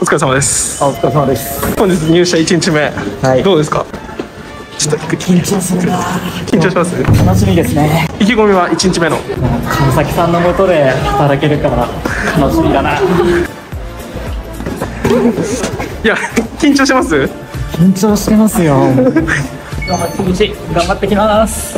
お疲れ様です。あお疲れ様です。本日入社1日目、はい。どうですか？ちょっと緊張するな。緊張します？楽しみですね。意気込みは1日目の？川崎さんのもとで働けるから楽しみだな。いや緊張します？緊張してますよ。頑張ってきます。